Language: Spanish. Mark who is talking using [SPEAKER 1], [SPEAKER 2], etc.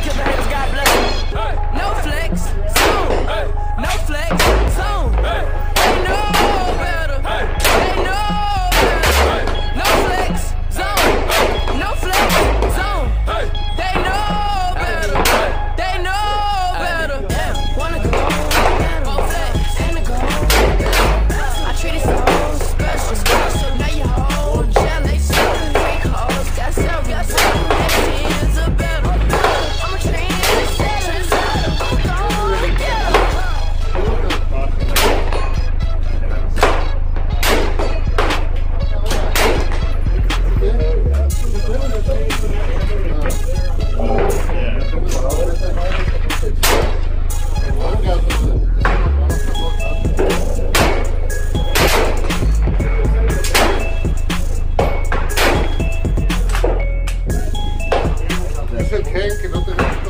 [SPEAKER 1] Look
[SPEAKER 2] at that! Gen que no tenemos